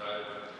Aye.